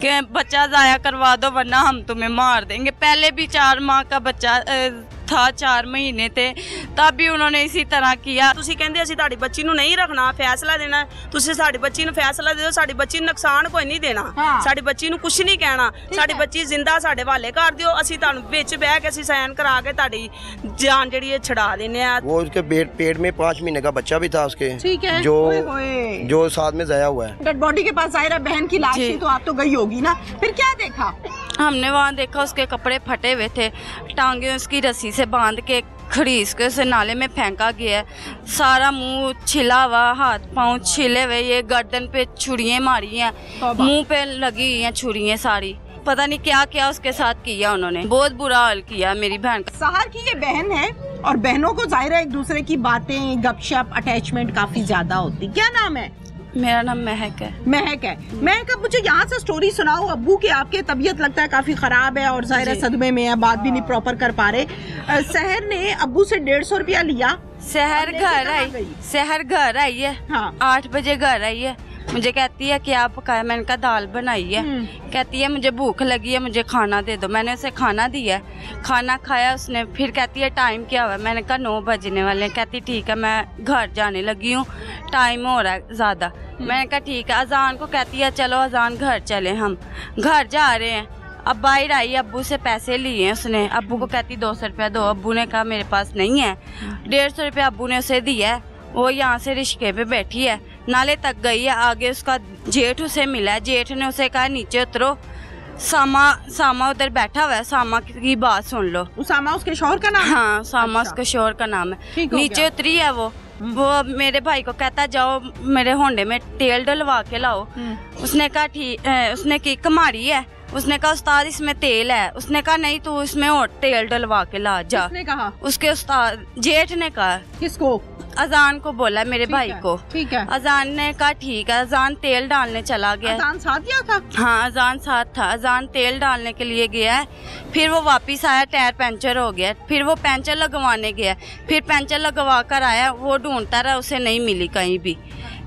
कि बच्चा जाया करवा दो, वरना हम तुम्हें मार देंगे। पहले भी चार माह का बच्चा अ, था चार महीने थे तब भी उन्होंने इसी तरह किया ਤੁਸੀਂ ਕਹਿੰਦੇ ਅਸੀਂ ਤੁਹਾਡੀ ਬੱਚੀ ਨੂੰ ਨਹੀਂ ਰੱਖਣਾ ਫੈਸਲਾ ਦੇਣਾ ਹੈ। ਤੁਸੀਂ ਸਾਡੀ ਬੱਚੀ ਨੂੰ ਫੈਸਲਾ ਦੇ ਦਿਓ ਸਾਡੀ ਬੱਚੀ ਨੂੰ ਨੁਕਸਾਨ ਕੋਈ ਨਹੀਂ ਦੇਣਾ ਹਾਂ। ਸਾਡੀ ਬੱਚੀ ਨੂੰ ਕੁਝ ਨਹੀਂ ਕਹਿਣਾ ਸਾਡੀ ਬੱਚੀ ਜ਼ਿੰਦਾ ਸਾਡੇ ਹਵਾਲੇ ਕਰ ਦਿਓ ਅਸੀਂ ਤੁਹਾਨੂੰ ਵਿੱਚ ਬਹਿ ਕੇ ਅਸੀਂ ਸਾਈਨ ਕਰਾ ਕੇ ਤੁਹਾਡੀ ਜਾਨ ਜਿਹੜੀ ਹੈ ਛਡਾ ਦਿੰਨੇ ਆ वो उसके पेट पेट में पाँच महीने का बच्चा भी था उसके ठीक है जो ओए होए। जो साथ में जया हुआ है डेड बॉडी के पास जाहिर है बहन की लाश जी। थी तो आप तो गई होगी ना फिर क्या देखा हमने वहाँ देखा उसके कपड़े फटे हुए थे टांगे उसकी रस्सी से बाँध के खरीस के उसे नाले में फेंका गया है। सारा मुँह छिला हुआ हाथ पाँव छिले हुए ये गर्दन पे छुरियाँ मारी हैं। मुँह पे लगी हुई हैं छुरियाँ सारी। पता नहीं क्या क्या उसके साथ किया उन्होंने। बहुत बुरा हाल किया मेरी बहन का। सहार की ये बहन है और बहनों को ज़ाहिर है एक दूसरे की बातें गपशप अटैचमेंट काफ़ी ज़्यादा होती। क्या नाम है? मेरा नाम महक है। महक है। महक अब मुझे यहाँ से स्टोरी सुनाओ। अबू की आपके तबीयत लगता है काफ़ी खराब है और ज़ाहिर सदमे में है बात भी नहीं प्रॉपर कर पा रहे। शहर ने अबू से डेढ़ सौ रुपया लिया। शहर घर आई शहर घर आई है हाँ। आठ बजे घर आई है मुझे कहती है क्या पकाया मैंने कहा दाल बनाई है। हम्म। कहती है मुझे भूख लगी है मुझे खाना दे दो। मैंने उसे खाना दिया है। खाना खाया उसने फिर कहती है टाइम क्या हुआ? मैंने कहा नौ बजने वाले हैं। कहती ठीक है मैं घर जाने लगी हूँ। टाइम हो रहा है ज़्यादा। मैंने कहा ठीक है। अजान को कहती है चलो अजान घर चले हम। घर जा रहे हैं। अब बाहर आई अबू से पैसे लिए हैं उसने। अबू को कहती दो सौ रुपया दो। अबू ने कहा मेरे पास नहीं है। डेढ़ सौ रुपया अबू ने उसे दिया है। वो यहाँ से रिश्के पे बैठी है। नाले तक गई है आगे उसका जेठ उसे मिला जेठ ने उसे कहा नीचे उतरो। सामा सामा उधर बैठा हुआ है सामा की बात सुन लो। उसामा उसके शोहर का नाम? है? सामा अच्छा। उसका शोर का नाम है। नीचे उतरी है वो। वो मेरे भाई को कहता जाओ मेरे होंडे में तेल डलवा के लाओ। हम्म। उसने कहा ठीक उसने किक मारी है। उसने कहा उस्ताद इसमें तेल है। उसने कहा नहीं तू इसमें और तेल डलवा के ला जा। किसने कहा? उसके उस्ताद जेठ ने कहा। किसको? अजान को बोला मेरे भाई है, को। ठीक है। अजान ने कहा ठीक है अजान तेल डालने चला गया अजान साथ दिया था? हाँ अजान साथ था। अजान तेल डालने के लिए गया है। फिर वो वापस आया टायर पंचर हो गया फिर वो पंचर लगवाने गया फिर पंचर लगवा कर आया वो ढूंढता रहा उसे नहीं मिली कहीं भी।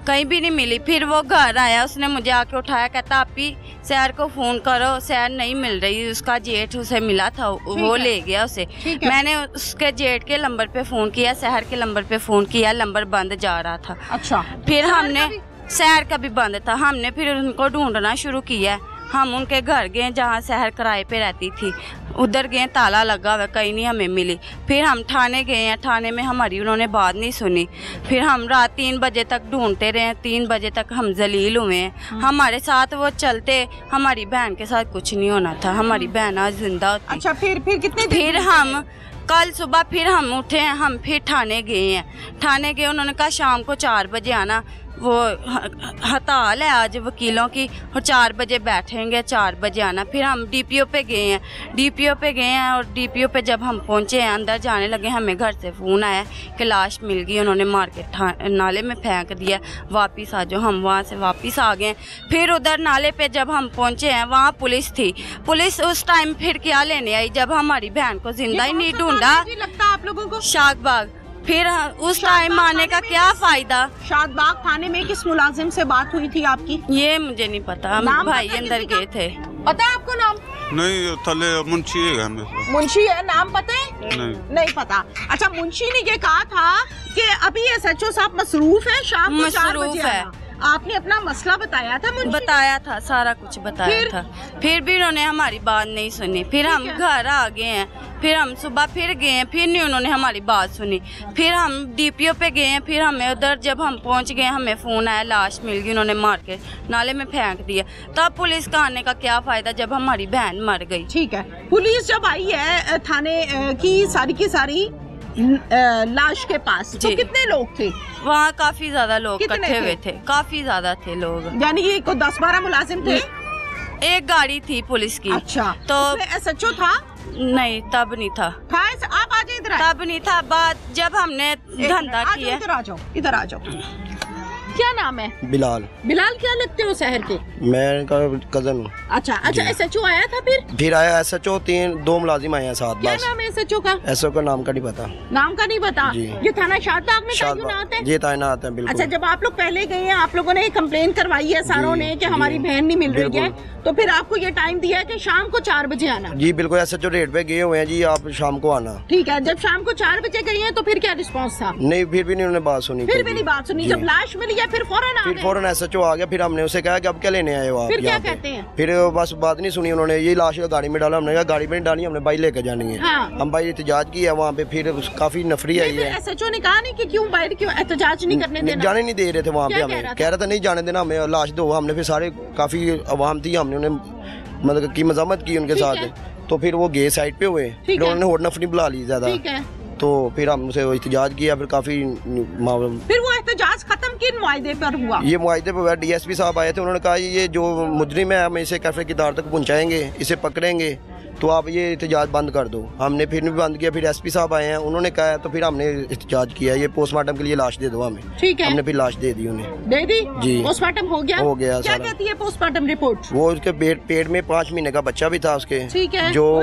कहीं भी नहीं मिली। फिर वो घर आया उसने मुझे आके उठाया कहता आपी सैर को फ़ोन करो सैर नहीं मिल रही उसका जेठ उसे मिला था वो ले गया उसे। मैंने उसके जेठ के नंबर पे फ़ोन किया शहर के नंबर पे फ़ोन किया नंबर बंद जा रहा था। अच्छा। फिर हमने सैर का भी बंद था हमने फिर उनको ढूंढना शुरू किया। हम उनके घर गए जहाँ शहर किराए पे रहती थी। उधर गए ताला लगा हुआ कहीं नहीं हमें मिली। फिर हम थाने गए हैं। थाने में हमारी उन्होंने बात नहीं सुनी। फिर हम रात तीन बजे तक ढूंढते रहे। तीन बजे तक हम जलील हुए हैं। हमारे साथ वो चलते हमारी बहन के साथ कुछ नहीं होना था। हमारी बहन आज ज़िंदा होती अच्छा फिर फिर कितने फिर हम कल सुबह फिर हम उठे हैं हम फिर थाने गए हैं। थाने गए उन्होंने कहा शाम को चार बजे आना। वो हड़ताल है आज वकीलों की और चार बजे बैठेंगे चार बजे आना। फिर हम डीपीओ पे गए हैं। डीपीओ पे गए हैं और डीपीओ पे जब हम पहुँचे हैं अंदर जाने लगे हमें घर से फ़ोन आया कि लाश मिल गई उन्होंने मार्केट के नाले में फेंक दिया। वापस आ जाओ हम वहाँ से वापस आ गए। फिर उधर नाले पे जब हम पहुँचे हैं वहाँ पुलिस थी। पुलिस उस टाइम फिर क्या लेने आई जब हमारी बहन को ज़िंदा ही नहीं ढूंढा। आप लोगों को? शाहबाग। फिर उस टाइम आने का क्या फ़ायदा? शादबाग थाने में किस मुलाजिम से बात हुई थी आपकी? ये मुझे नहीं पता। हम भाई अंदर गए थे। पता है आपको नाम? नहीं थले मुंशी है हमें मुंशी है नाम पता है? नहीं। नहीं पता। अच्छा मुंशी ने ये कहा था कि अभी एस एच ओ साहब मसरूफ है शाम को चार मसरूफ बजे है। आपने अपना मसला बताया था मुंशी? बताया था सारा कुछ बताया फिर? था। फिर भी उन्होंने हमारी बात नहीं सुनी। फिर हम घर आ गए हैं। फिर हम सुबह फिर गए हैं फिर नहीं उन्होंने हमारी बात सुनी। फिर हम डीपीओ पे गए हैं फिर हमें उधर जब हम पहुँच गए हमें फ़ोन आया लाश मिल गई उन्होंने मार के नाले में फेंक दिया। तब पुलिस का आने का क्या फ़ायदा जब हमारी बहन मर गई? ठीक है। पुलिस जब आई है थाने की सारी की सारी लाश के पास तो कितने लोग थे? वहाँ काफ़ी ज़्यादा लोग इकट्ठे हुए थे। काफ़ी ज़्यादा थे लोग। यानी कि कोई दस बारह मुलाजिम थे? एक गाड़ी थी पुलिस की। अच्छा। तो एस एच ओ था? नहीं तब नहीं था। ऐसे- आप आ जाए इधर तब नहीं था बाद जब हमने धंधा किया। इधर आ जाओ इधर आ जाओ। क्या नाम है? बिलाल। बिलाल क्या लगते हो शहर के? मैं इनका कज़न हूँ। अच्छा अच्छा एस एच ओ आया था फिर? फिर आया एस एच ओ तीन दो मुलाजिम आए हैं साथ क्या नाम है एस एच ओ का? एस का नाम का नहीं पता। नाम का नहीं पता? जी। ये थाना शादबाग में है? ये तैनात है बिल्कुल। अच्छा जब आप लोग पहले गए हैं आप लोगों ने कम्प्लेन करवाई है सारों ने की हमारी बहन नहीं मिल रही है। तो फिर आपको ये टाइम दिया है कि शाम को चार बजे आना। जी बिल्कुल एस एच ओ रेट पे गए हुए हैं जी आप शाम को आना। ठीक है जब शाम को चार बजे गई हैं तो फिर क्या रिस्पांस था? नहीं फिर भी नहीं उन्होंने बात सुनी फिर भी नहीं बात सुनी। जब लाश मिली है फिर फ़ौरन फिर फ़ौरन एस एच ओ आ गया फिर हमने उसे कहा कि अब क्या लेने आए हो आप फिर क्या? कहते हैं? फिर बस बात नहीं सुनी उन्होंने ये लाश गाड़ी में डाला हमने कहा गाड़ी में नहीं डाली हमने बाइक लेकर जानी है। हाँ। हम भाई एहतजाज किया वहाँ पे फिर काफ़ी नफरी आई है। एस एच ओ ने कहा नहीं कि क्यों बाहर क्यों एहतजाज नहीं करने देना? जाने नहीं दे रहे थे वहाँ पे हमें। कह रहा था? नहीं जाने देना हमें लाश दो। हमने फिर सारे काफ़ी अवाम थी हमने उन्हें मतलब की मजामत की उनके साथ। तो फिर वो गए साइड पे हुए फिर उन्होंने होट नफरी बुला ली ज़्यादा। तो फिर हम उसे एहतजाज किया फिर काफ़ी फिर किन मुआदे पर हुआ? ये मुआदे पर डीएसपी साहब आए थे उन्होंने कहा ये जो मुजरिम है हम इसे कैफ़े की दार तक पहुँचाएँगे इसे पकड़ेंगे तो आप ये एहतजाज बंद कर दो। हमने फिर भी बंद किया फिर एसपी साहब आए हैं उन्होंने कहा तो फिर हमने एहतजाज किया ये पोस्टमार्टम के लिए लाश दे दो हमें। ठीक है। हमने फिर लाश दे दी उन्हें। दे दी? जी। पोस्टमार्टम हो गया? हो गया क्या कहती है पोस्टमार्टम रिपोर्ट? वो उसके पेट पेट में पाँच महीने का बच्चा भी था उसके। ठीक है। जो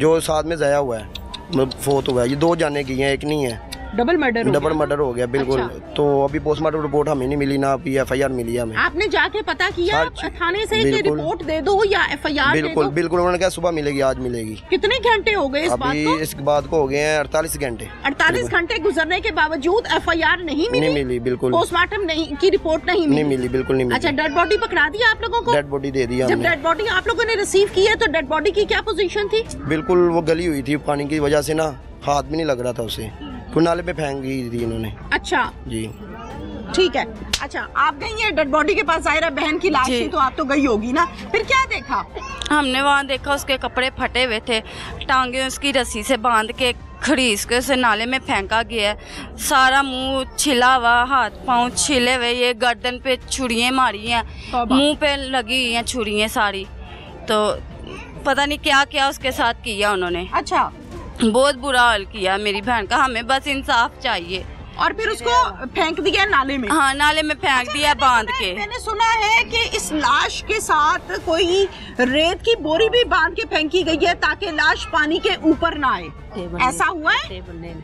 जो साथ में जया हुआ है फोत हुआ है। ये दो जाने की हैं एक नहीं है। डबल मर्डर डबल मर्डर हो गया बिल्कुल। अच्छा। तो अभी पोस्टमार्टम रिपोर्ट हमें नहीं मिली ना अभी एफ़ आई आर मिली हमें। आपने जाके पता किया? थाने से कि रिपोर्ट दे दो या एफ़ आई आर बिल्कुल दो? बिल्कुल उन्होंने कहा सुबह मिलेगी आज मिलेगी। कितने घंटे हो गए इस बात को? इस बात को हो गए हैं अड़तालीस घंटे। अड़तालीस घंटे गुजरने के बावजूद एफ़ आई आर नहीं मिली? मिली बिल्कुल। पोस्टमार्टम नहीं की रिपोर्ट नहीं मिली? मिली बिल्कुल नहीं अच्छा डेड बॉडी पकड़ा दी आप लोगों को? डेड बॉडी दे दी जब डेड बॉडी आप लोगों ने रिसीव की है तो डेड बॉडी की क्या पोजीशन थी? बिल्कुल वो गली हुई थी पानी की वजह से ना हाथ भी नहीं लग रहा था उसे। फिर नाले पे फेंक गई थी इन्होंने। अच्छा। जी। ठीक है। अच्छा आप गई हैं डेड बॉडी के पास ज़ाहिर है बहन की लाश थी तो आप तो गई होगी ना। फिर क्या देखा? हमने वहाँ देखा उसके कपड़े फटे हुए थे टांगे उसकी रस्सी से बाँध के खरीस के उसे नाले में फेंका गया है। सारा मुँह छिला हुआ हाथ पाँव छिले हुए ये गर्दन पे छुरियाँ मारी हैं। तौबा। मुँह पे लगी हुई हैं छुरियाँ सारी। तो पता नहीं क्या क्या उसके साथ किया उन्होंने। अच्छा बहुत बुरा हाल किया मेरी बहन का। हमें बस इंसाफ चाहिए। और फिर उसको फेंक दिया नाले में। हाँ नाले में फेंक अच्छा, दिया बाँध के। मैंने सुना है कि इस लाश के साथ कोई रेत की बोरी भी बाँध के फेंकी गई है ताकि लाश पानी के ऊपर ना आए। ऐसा हुआ है?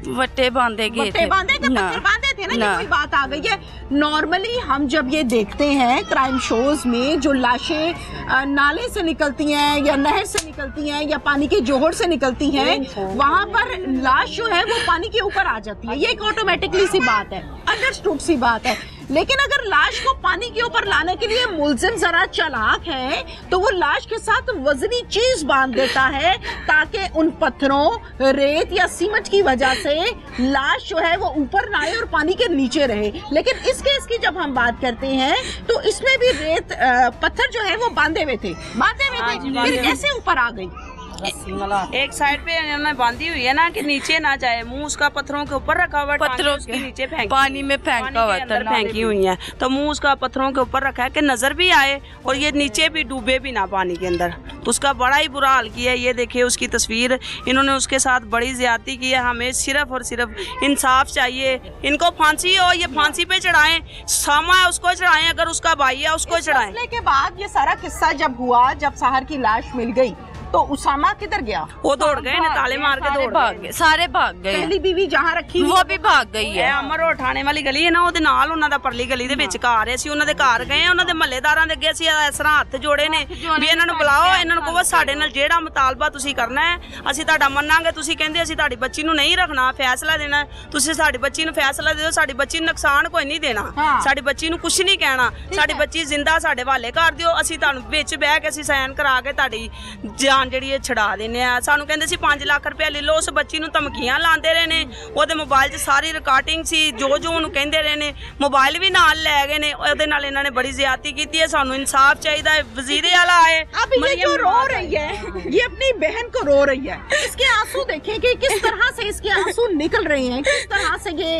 वट्टे बांधे गए थे। बांधे थे। पत्थर बांधे थे ना ये कोई बात आ गई है। नॉर्मली हम जब ये देखते हैं क्राइम शोज़ में जो लाशें नाले से निकलती हैं या नहर से निकलती हैं या पानी के जोहर से निकलती हैं वहाँ पर लाश जो है वो पानी के ऊपर आ जाती है। ये एक ऑटोमेटिकली सी बात है। अंडरस्टूड सी बात है। लेकिन अगर लाश को पानी के ऊपर लाने के लिए मुलजिम जरा चालाक है तो वो लाश के साथ वजनी चीज़ बाँध देता है ताकि उन पत्थरों रेत या सीमेंट की वजह से लाश जो है वो ऊपर ना आए और पानी के नीचे रहे। लेकिन इस केस की जब हम बात करते हैं तो इसमें भी रेत पत्थर जो है वो बांधे हुए थे। बांधे हुए थे फिर कैसे ऊपर आ गई? एक साइड पे इन्होंने बांधी हुई है ना कि नीचे ना जाए मुँह उसका पत्थरों के ऊपर रखा हुआ पत्थरों के नीचे फेंकी पानी में फेंका हुआ था फेंकी हुई है। तो मुँह उसका पत्थरों के ऊपर रखा है कि नज़र भी आए और ये नीचे भी डूबे भी ना पानी के अंदर। तो उसका बड़ा ही बुरा हाल किया है। ये देखिए उसकी तस्वीर। इन्होंने उसके साथ बड़ी ज्यादती की है। हमें सिर्फ़ और सिर्फ़ इंसाफ चाहिए। इनको फांसी हो ये फांसी पे चढ़ाएँ सामा है उसको चढ़ाएँ अगर उसका भाई है उसको चढ़ाएँ। के बाद ये सारा किस्सा जब हुआ जब सहर की लाश मिल गई तो उसामा किधर गया वो दौड़ गए ने ताले मार के सारे दौड़ भाग गए गए सारे भाग गए पहली बीवी जहाँ रखी हुई वो भी भाग गई ਇਹ है ਅਮਰ ਰੋਡ ਥਾਣੇ ਵਾਲੀ ਗਲੀ ਹੈ ਨਾ ਉਹਦੇ ਨਾਲ ਉਹਨਾਂ ਦਾ ਪਰਲੀ ਗਲੀ ਦੇ ਵਿੱਚ ਘਰ ਹੈ ਅਸੀਂ ਉਹਨਾਂ ਦੇ ਘਰ ਗਏ ਆ ਉਹਨਾਂ ਦੇ ਮਹੱਲੇਦਾਰਾਂ ਦੇ ਅੱਗੇ ਅਸੀਂ ਇਸ ਤਰ੍ਹਾਂ ਹੱਥ ਜੋੜੇ ਨੇ ਵੀ ਇਹਨਾਂ ਨੂੰ ਬੁਲਾਓ ਇਹਨਾਂ ਨੂੰ ਕਹੋ ਸਾਡੇ ਨਾਲ ਜਿਹੜਾ ਮੁਤਾਲਬਾ ਤੁਸੀਂ ਕਰਨਾ ਹੈ ਅਸੀਂ ਤੁਹਾਡਾ ਮੰਨਾਂਗੇ ਤੁਸੀਂ ਕਹਿੰਦੇ ਅਸੀਂ ਤੁਹਾਡੀ ਬੱਚੀ ਨੂੰ ਨਹੀਂ ਰੱਖਣਾ ਫੈਸਲਾ ਦੇਣਾ ਹੈ। ਤੁਸੀਂ ਸਾਡੀ ਬੱਚੀ ਨੂੰ ਫੈਸਲਾ ਦੇ ਦਿਓ ਸਾਡੀ ਬੱਚੀ ਨੂੰ ਨੁਕਸਾਨ ਕੋਈ ਨਹੀਂ ਦੇਣਾ ਹਾਂ। ਸਾਡੀ ਬੱਚੀ ਨੂੰ ਕੁਝ ਨਹੀਂ ਕਹਿਣਾ ਸਾਡੀ ਬੱਚੀ ਜ਼ਿੰਦਾ ਸਾਡੇ ਹਵਾਲੇ ਕਰ ਦਿਓ ਅਸੀਂ ਤੁਹਾਨੂੰ ਵਿੱਚ ਬਹਿ ਕੇ ਅਸੀਂ ਸਾਈਨ ਕਰਾ ਕੇ ਤੁਹਾਡੀ ਜਾਨ ਜਿਹੜੀ ਹੈ ਛਡਾ ਦਿੰਨੇ ਆ ਸਾਨੂੰ ਕਹਿੰਦੇ ਸੀ 5 ਲੱਖ ਰੁਪਏ ਲੈ ਲਓ ਉਸ ਬੱਚੀ ਨੂੰ ਧਮਕੀਆਂ ਲਾਉਂਦੇ ਰਹੇ ਨੇ ਉਹਦੇ ਮੋਬਾਈਲ 'ਚ ਸਾਰੀ ਰਿਕਾਰਡਿੰਗ ਸੀ ਜੋ ਜੋ ਉਹਨੂੰ ਕਹਿੰਦੇ ਰਹੇ ਨੇ ਮੋਬਾਈਲ ਵੀ ਨਾਲ ਲੈ ਗਏ ਨੇ ਉਹਦੇ ਨਾਲ ਇਹਨਾਂ ਨੇ ਬੜੀ ਜ਼ਿਆਦਤੀ ਕੀਤੀ ਹੈ ਸਾਨੂੰ ਇਨਸਾਫ ਚਾਹੀਦਾ ਹੈ ਵਜ਼ੀਰੇ ਵਾਲਾ ਆਏ अब ये मरियम जो रो नवाज आए। रही है ये अपनी बहन को रो रही है इसके आंसू देखें कि किस तरह से इसके आंसू निकल रहे हैं किस तरह से ये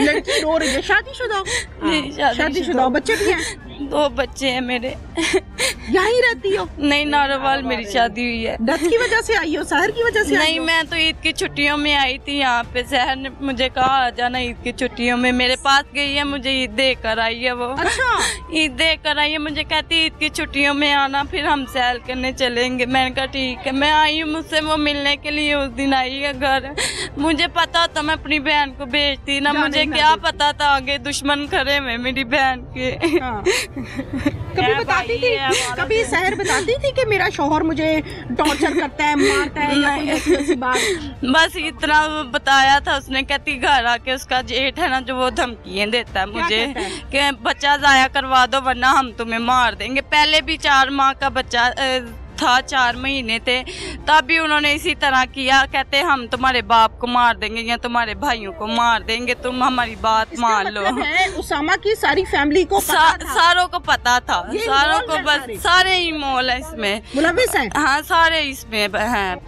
लड़की रो रही है। शादीशुदा। हो? नहीं, शादीशुदा। शादीशुदा। हो, बच्चे भी हैं? दो बच्चे हैं मेरे। यहीं रहती हो? नहीं नारोवाल मेरी शादी हुई है। डथ की वजह से आई हो? शहर की वजह से नहीं मैं तो ईद की छुट्टियों में आई थी यहाँ पे। शहर ने मुझे कहा आ जाना ईद की छुट्टियों में। मेरे पास गई है मुझे ईद दे कर आई है वो। अच्छा। ईद देकर आई है मुझे कहती ईद की छुट्टियों में आना फिर हम सैर करने चलेंगे। मैंने कहा ठीक है मैं आई हूँ मुझसे वो मिलने के लिए उस दिन आई है घर। मुझे पता होता मैं अपनी बहन को भेजती ना जाने मुझे क्या पता था आगे दुश्मन खड़े में मेरी बहन के। हाँ। कभी बताती थी? कभी शहर बताती थी कि मेरा शोहर मुझे टॉर्चर करता है मारता है या कोई ऐसी ऐसी बात? बस इतना बताया था उसने कहती घर आके उसका जेठ है ना जो वो धमकियाँ देता है मुझे कि बच्चा जाया करवा दो वरना हम तुम्हें मार देंगे। पहले भी चार माह का बच्चा था चार महीने थे तब भी उन्होंने इसी तरह किया। कहते हम तुम्हारे बाप को मार देंगे या तुम्हारे भाइयों को मार देंगे तुम हमारी बात मान लो। मतलब उसामा की सारी फैमिली को सा, पता था। सारों को पता था। सारों को बस सारे? सारे ही मोल है इसमें। मुलविस है? हाँ सारे इसमें हैं।